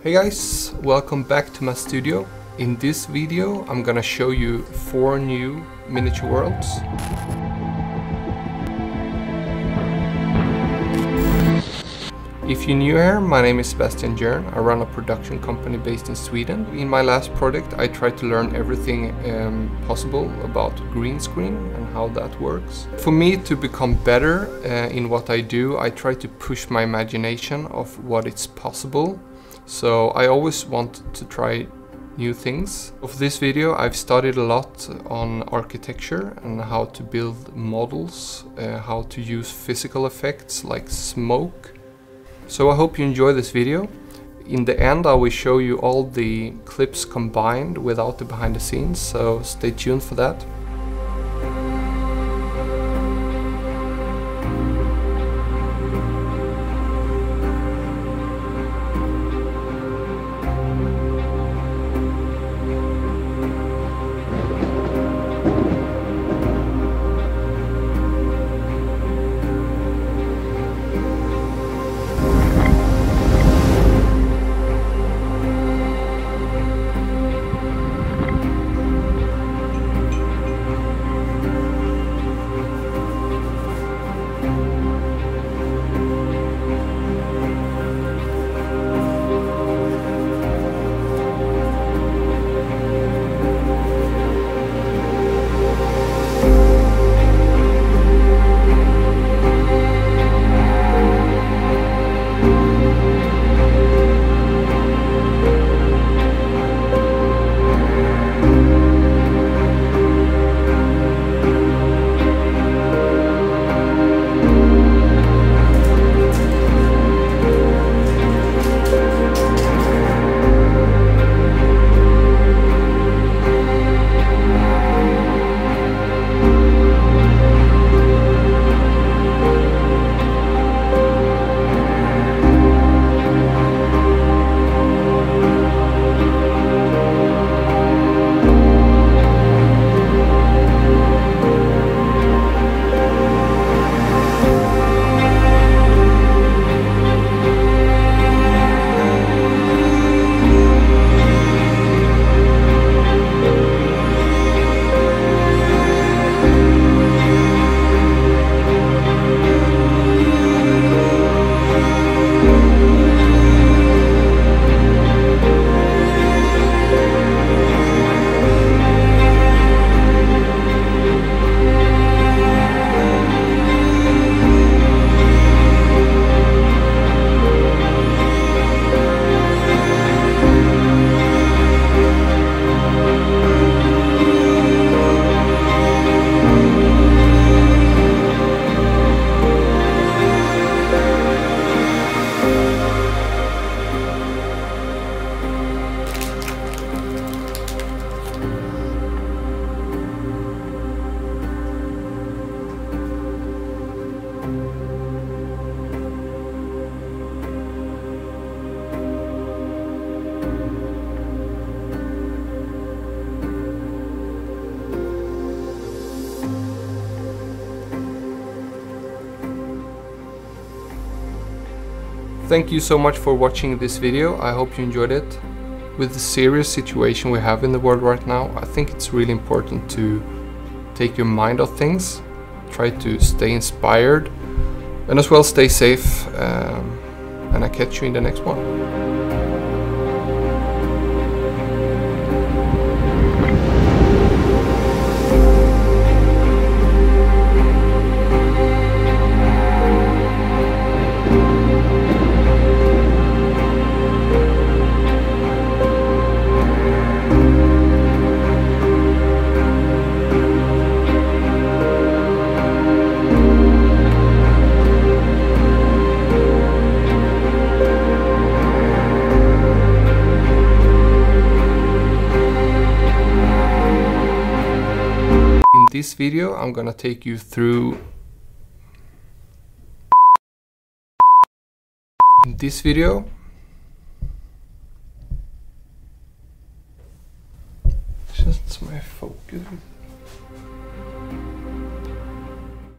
Hey guys, welcome back to my studio. In this video I'm gonna show you four new miniature worlds. If you're new here, my name is Sebastian Jern. I run a production company based in Sweden. In my last project I tried to learn everything um, possible about green screen and how that works. For me to become better uh, in what I do, I try to push my imagination of what it's possible. So I always want to try new things. Of this video I've studied a lot on architecture and how to build models, uh, how to use physical effects like smoke so I hope you enjoy this video. In the end I will show you all the clips combined without the behind the scenes, so stay tuned for that. Thank you so much for watching this video, I hope you enjoyed it. With the serious situation we have in the world right now, I think it's really important to take your mind off things, try to stay inspired, and as well stay safe, um, and I catch you in the next one. This video I'm gonna take you through in this video. Just my focus